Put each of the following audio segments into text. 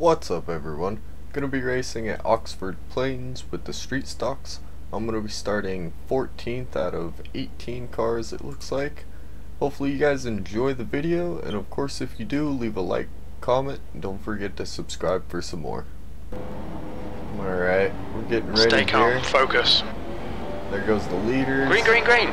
What's up everyone? Gonna be racing at Oxford Plains with the street stocks. I'm gonna be starting 14th out of 18 cars it looks like. Hopefully you guys enjoy the video and of course if you do leave a like, comment, and don't forget to subscribe for some more. Alright, we're getting ready Stay calm, here. focus. There goes the leaders. Green, green, green.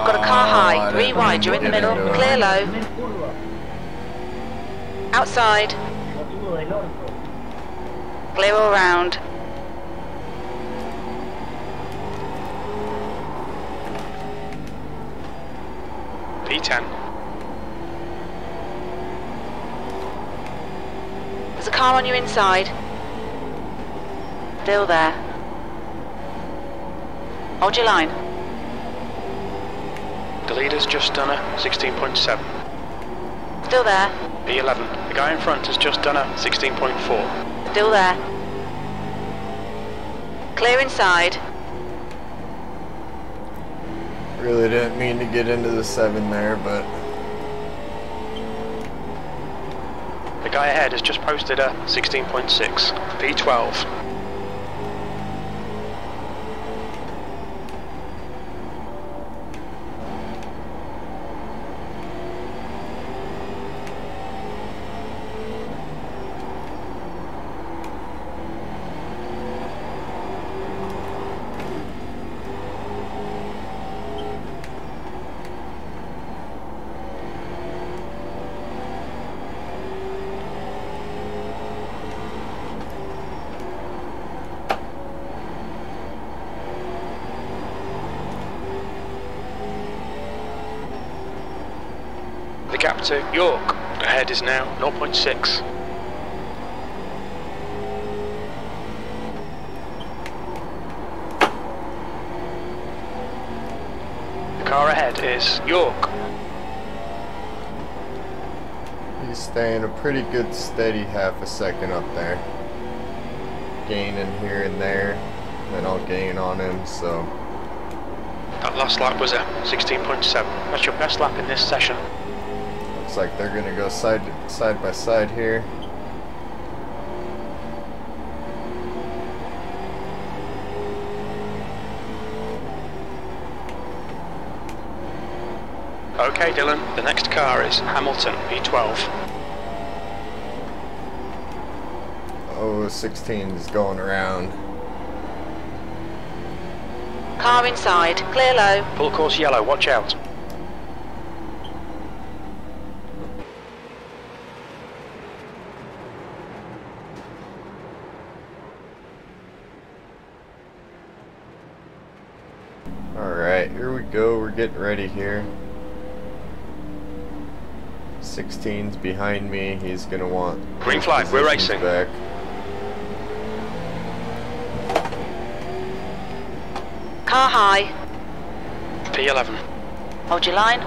You've got a car Oh, high, I three didn't wide, you're in the middle, clear low. Outside, clear all round. P10. There's a car on your inside. Still there. Hold your line. The leader's just done a 16.7. Still there. P11. The guy in front has just done a 16.4. Still there. Clear inside. Really didn't mean to get into the 7 there, but The guy ahead has just posted a 16.6. P12. The gap to York ahead is now 0.6. The car ahead is York. he's staying a pretty good steady half a second up there. Gaining here and there, then I'll gain on him, so That last lap was a 16.7. That's your best lap in this session. Looks like they're gonna go side side by side here. Okay, Dylan, the next car is Hamilton P12. Oh, 16 is going around. Car inside, clear low. Full course yellow, watch out. Alright, here we go. We're getting ready here. 16's behind me. He's gonna want Green his flag, we're racing. Back. Car high. P11. Hold your line.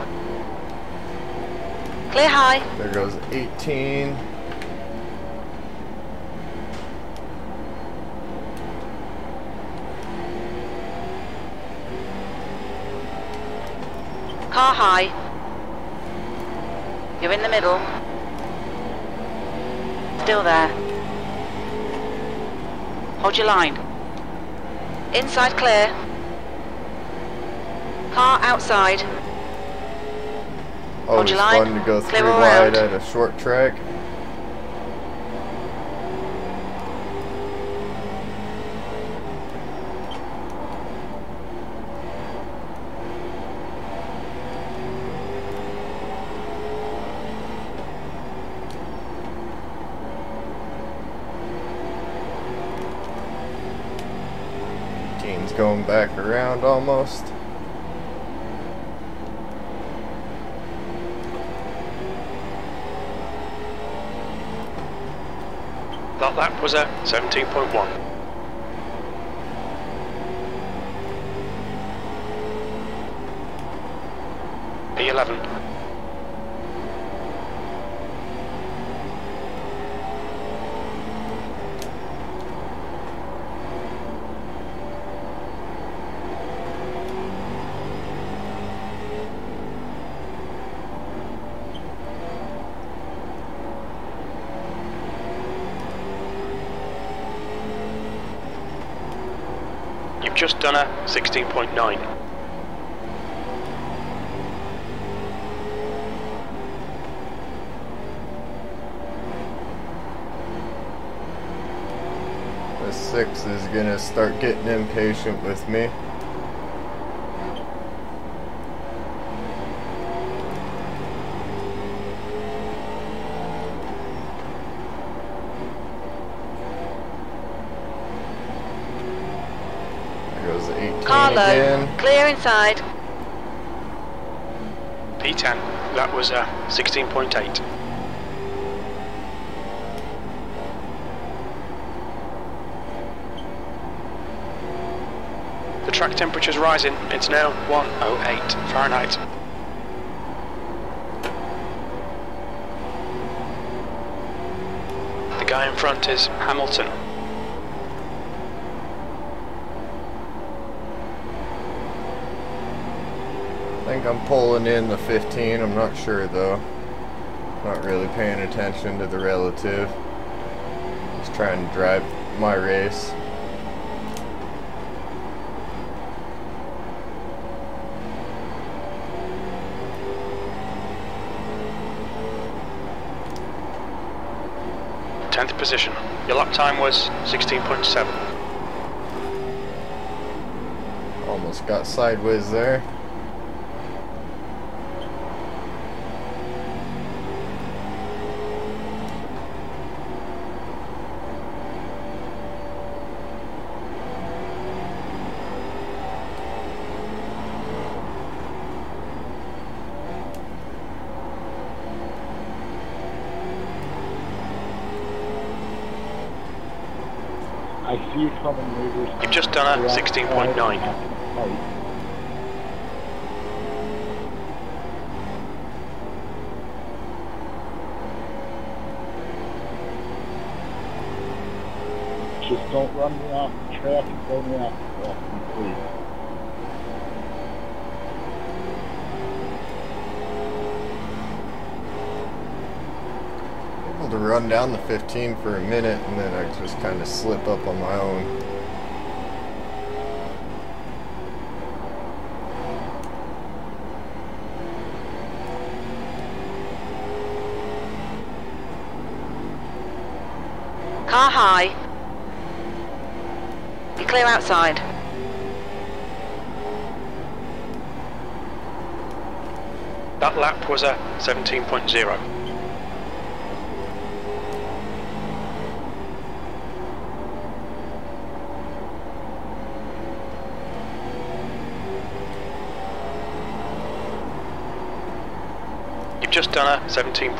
Clear high. There goes 18. Car high. You're in the middle. Still there. Hold your line. Inside clear. Car outside. Hold Always your line. fun to go three Clear all wide round. at a short track. Going back around almost. That lap was a 17.1. P11. You've just done a 16.9. The six is gonna start getting impatient with me. There goes the 18 again. clear inside. P10. That was uh, a 16.8. The track temperature's rising. It's now 108 Fahrenheit. The guy in front is Hamilton. I think I'm pulling in the 15. I'm not sure though. Not really paying attention to the relative. Just trying to drive my race. Tenth position. Your lap time was 16.7. Almost got sideways there. I see you coming, Raiders. You've just done a 16.9. Just don't run me off the track and throw me off the track, please. To run down the 15 for a minute and then I just kind of slip up on my own. Car high. Be clear outside. That lap was a 17.0. You've just done a 17.0.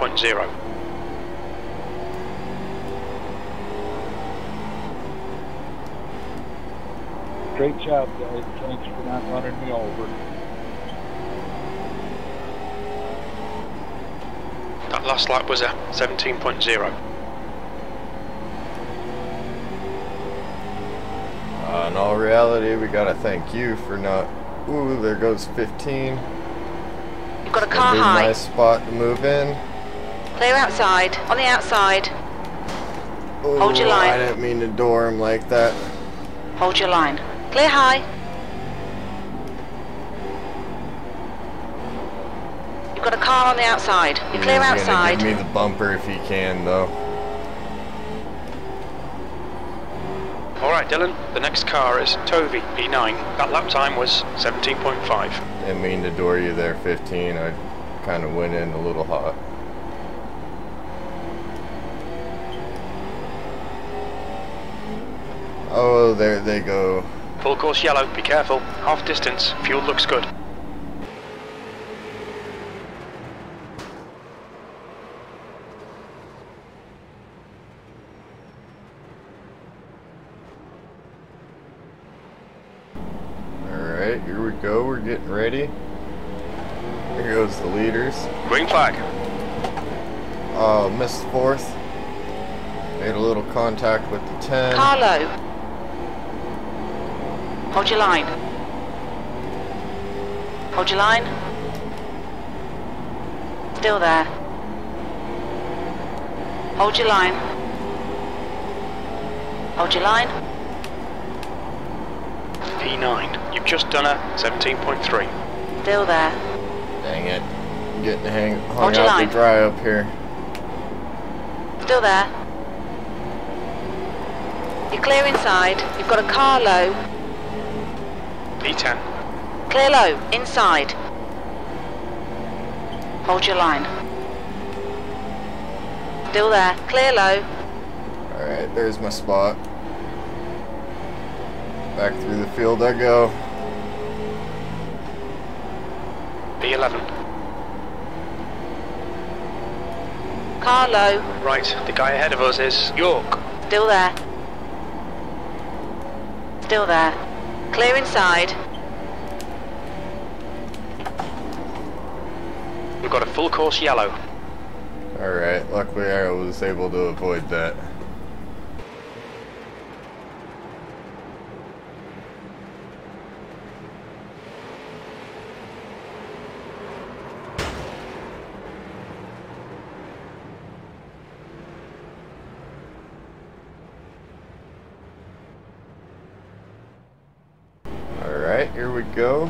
Great job, guys. Thanks for not running me over. That last lap was a 17.0. Uh, in all reality, we gotta thank you for not. Ooh, there goes 15. Got a car high. my spot to move in. Clear outside. On the outside. Ooh, Hold your line. I didn't mean to door him like that. Hold your line. Clear high. You've got a car on the outside. You're clear outside. Give me the bumper if he can, though. Alright, Dylan, the next car is Tovi P9. That lap time was 17.5. Didn't mean to door you there, 15. I kind of went in a little hot. Oh, there they go. Full course yellow, be careful. Half distance, fuel looks good. Alright, here we go. We're getting ready. Here goes the leaders. Green flag. Uh, missed fourth. Made a little contact with the 10. Carlo. Hold your line. Hold your line. Still there. Hold your line. Hold your line. P9. You've just done a 17.3. Still there. Dang it. I'm getting hang hung Hold your out to line. dry up here. Still there. You're clear inside. You've got a car low. P10. Clear low. Inside. Hold your line. Still there. Clear low. Alright, there's my spot. Back through the field I go. P11. Car low. Right, the guy ahead of us is York. Still there. Still there. Clear inside. We've got a full course yellow. Alright, luckily I was able to avoid that. Alright, here we go.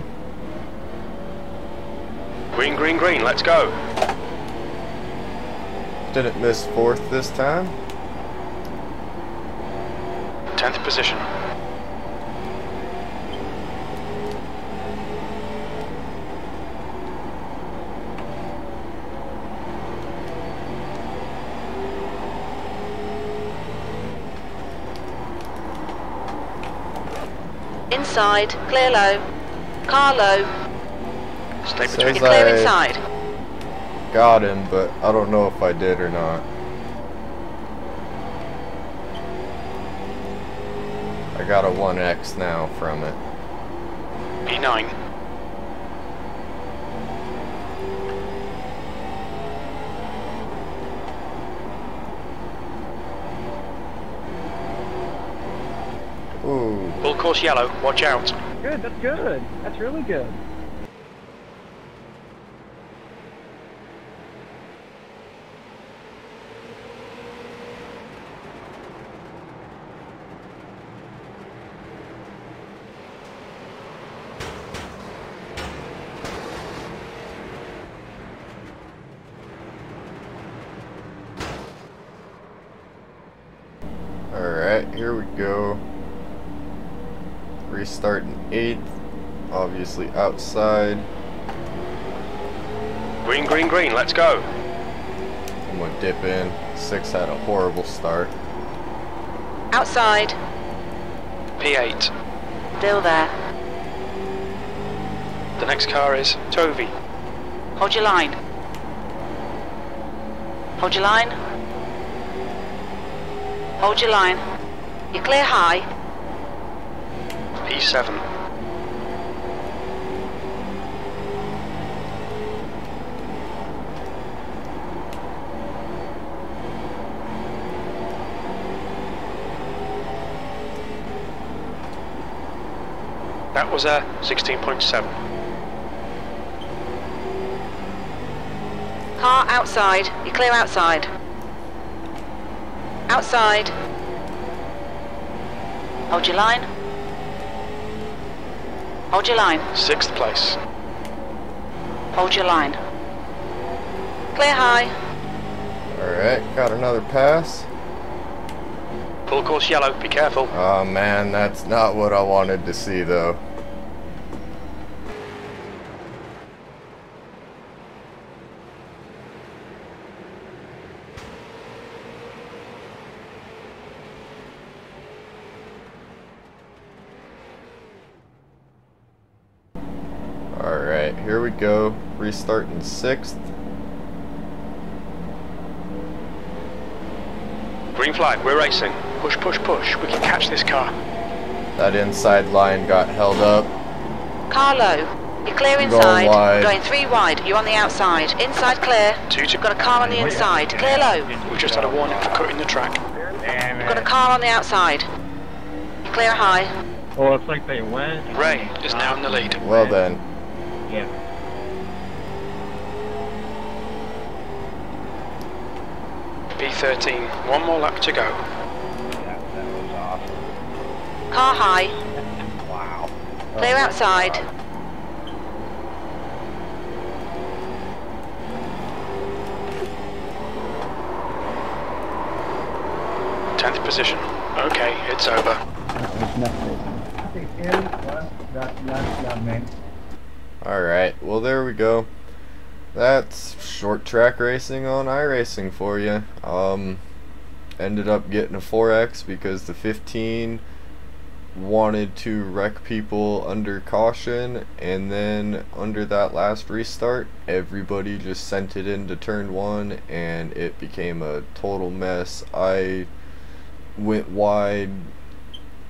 Green, green, green, let's go. Didn't miss fourth this time. 10th position. Inside. Clear low. Car low. Stay Says between. You're clear I- inside. Got him, but I don't know if I did or not. I got a 1x now from it. P9. Ooh, Full course yellow, watch out. Good, that's good. That's really good. alright, here we go. Restarting 8th, obviously outside. Green, green, green, let's go. I'm gonna dip in. 6 had a horrible start. Outside. P8. Still there. The next car is Tovey. Hold your line. Hold your line. Hold your line. You're clear high. P7. That was a 16.7. Car outside. You're clear outside. Outside. Hold your line. Hold your line. Sixth place. Hold your line. Clear high. Alright, got another pass. Full course yellow, be careful. Oh man, that's not what I wanted to see though. Alright, here we go. Restarting 6th. Green flag, we're racing. Push, push, push. We can catch this car. That inside line got held up. Carlo. You're clear Going inside. wide. Going three wide. You're on the outside. Inside clear. Two to You've got a car on the inside. Clear low. We've just had a warning for cutting the track. You've got a car on the outside. You're clear high. Oh, it's like they went. Ray is now in the lead. Well then, Yeah. B13. One more lap to go. That, that was awesome. Car high. Wow. Clear outside. Tenth position. Okay, it's over. There's nothing. Alright, well there we go. That's short track racing on iRacing for you. Um, ended up getting a 4X because the 15 wanted to wreck people under caution and then under that last restart everybody just sent it into turn 1 and it became a total mess. I went wide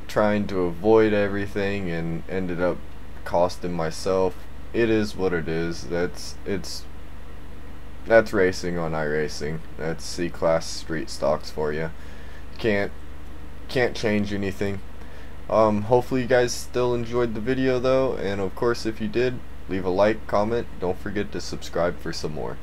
trying to avoid everything and ended up costing myself. It is what it is. That's it's that's racing on iRacing. That's C class street stocks for you. Can't can't change anything. Um, hopefully you guys still enjoyed the video though, and of course if you did, leave a like, comment, don't forget to subscribe for some more.